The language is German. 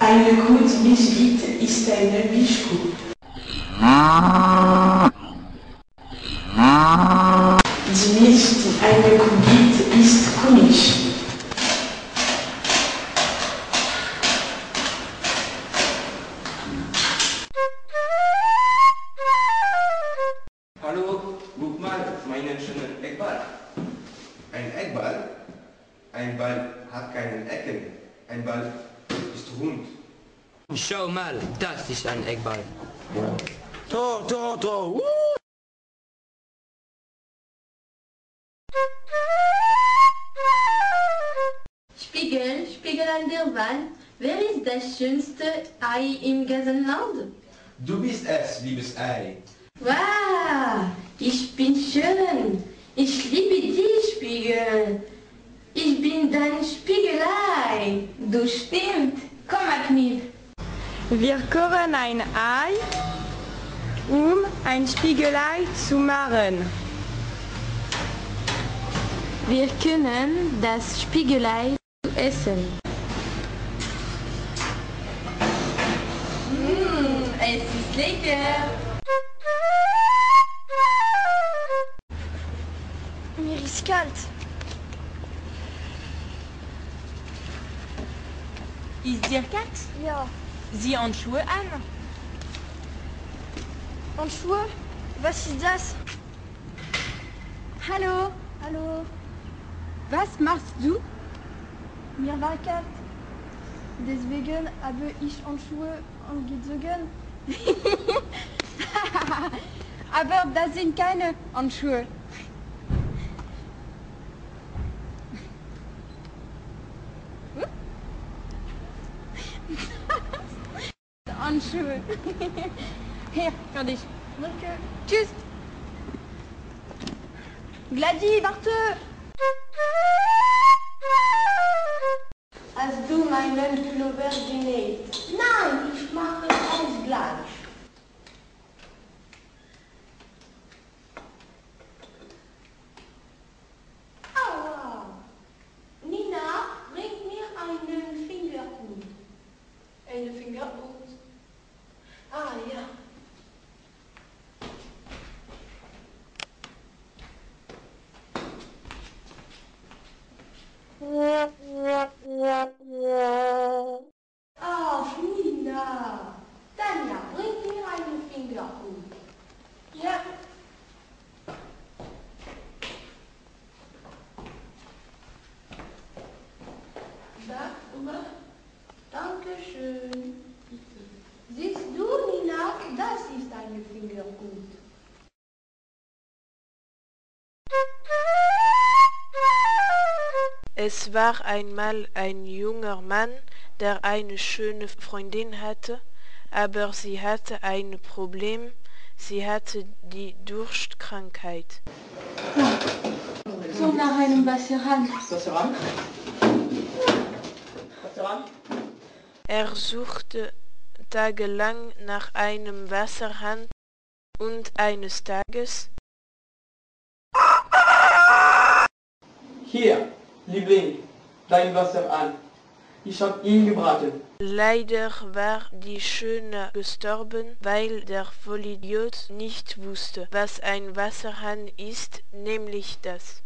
Eine Kurzbischit ist eine Bischkut. Die nicht eine Kugel Ein Eckball? Ein Ball hat keinen Ecken. Ein Ball ist rund. Schau mal, das ist ein Eckball. Tor, Tor, Tor. Uh! Spiegel, Spiegel an der Wand, wer ist das schönste Ei im ganzen Land? Du bist es, liebes Ei. Wow, ich bin schön. Ich liebe dich, Spiegel. Ich bin dein Spiegelei. Du stimmt. Komm, Aknil. Wir kochen ein Ei, um ein Spiegelei zu machen. Wir können das Spiegelei essen. Mmh, es ist lecker. Mir ist kalt. Ist dir kalt? Ja. Sieh Handschuhe an? Und Schuhe? Was ist das? Hallo, Hallo? was machst du? Mir war kalt. Deswegen habe ich Handschuhe angezogen. Aber das sind keine Handschuhe. de cheveux. Here, regardez. Donc, euh, juste. Gladys, Barteux As du meinen Pullover genäht. Nein, ich mache es gleich. Nina, bring mir einen Fingerhut. Einen Fingerhut? 啊呀、Fingerhut. Es war einmal ein junger Mann, der eine schöne Freundin hatte, aber sie hatte ein Problem, sie hatte die Durstkrankheit. So nach einem Wasserhahn. Er suchte tagelang nach einem Wasserhahn und eines Tages Hier, Liebling, dein Wasser an. Ich hab ihn gebraten. leider war die Schöne gestorben, weil der Vollidiot nicht wusste, was ein Wasserhahn ist, nämlich das.